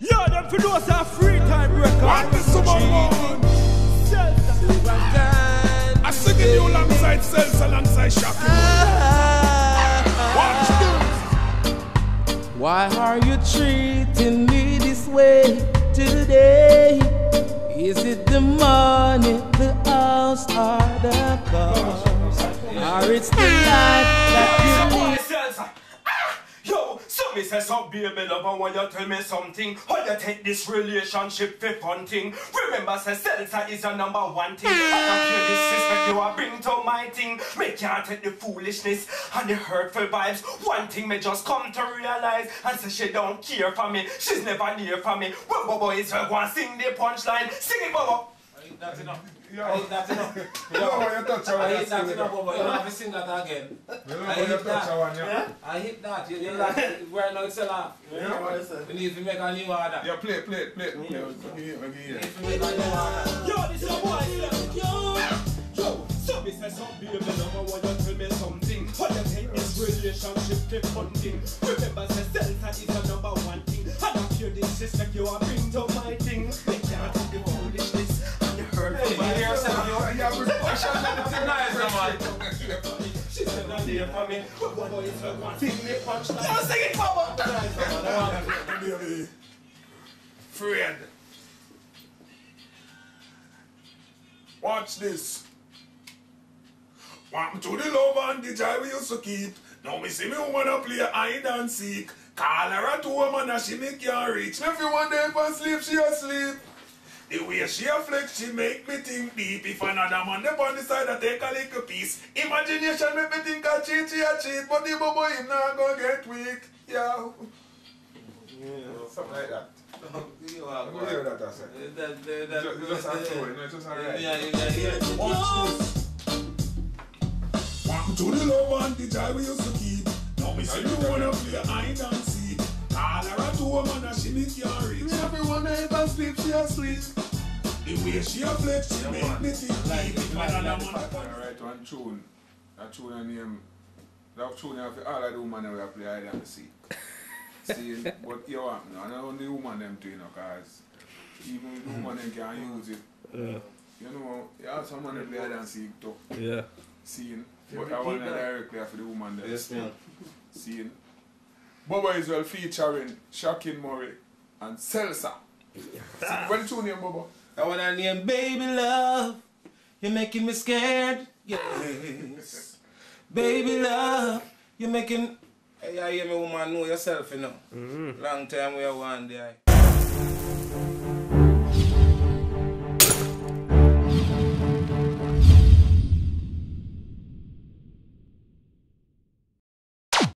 Yo, them for those are Freetime record. What the Superman? I Singing U alongside Cells alongside Shaki. Watch this. Why are you treating me this way today? Is it the money, the house, or the cars? Or it's the life me say some baby lover when you tell me something. How you take this relationship for fun thing? Remember say Seltza is your number one thing. I don't care disrespect you are bring to my thing. Me can't take the foolishness and the hurtful vibes. One thing me just come to realize And say she don't care for me. She's never near for me. Well, boy, boys will go sing the punchline. Sing it, Bobo That's enough. Yo, I hit that enough. you know how you touch her I when hit that sing it. enough, but you don't have to sing that again. You know I how you hit touch her that. when. I hit that. You, you like, right now it's a laugh. You know what I say? We need to make a new order. Yeah, play, it, play, play, play. Give me- give me We need to make a new order. Yo, this your boy, Slim. Yo, yo. So me say some baby lover when you tell me something. How you take this relationship to fun thing? Remember, say Seltza is your number one thing. And I fear disrespect you are She's for me. But boy, it's like sing the punchline. Yo, sing it, Baba. Fred. Watch this. Welcome to the love and the joy we used to keep. Now me see me wanna play hide and seek. Call her at home and she me can't reach. If you want them sleep, she asleep. The way she a flex, she make me think deep. If another man dey on the side, I take a little piece. Imagination make me think I cheat, she a cheat, but the bubble him not gonna get weak. Yeah. Yeah, something like that. You are I'm hear that I said. That- that- that- Just, just a throw, you know, just a ride. Yeah, yeah, yeah. Watch this. Welcome to the love and the joy we used to keep. Now me say you wanna play hide and seek. Call her at home and she me can't reach. Everyone ever sleep, she asleep. The way she a flex, she make me think deep. If another man Alright, one tune. That tune I name. That tune I feel all of the women we play hide and seek. See, but you want no, not only woman them too, you know, cause even the woman them can use it. Yeah. You know, you have someone that play hide and seek too. Yeah. Seeing. But I want to repeat that? directly for the woman there. Yes, man. Seeing. Bubba is well featuring Shocking Murray and Seltza. what the tune name, Bubba? I want to name Baby Love. You're making me scared. Yes. Baby Love. You're making. Hey, I hear me, woman, know yourself, you know. Mm-hmm. Long time we are one there.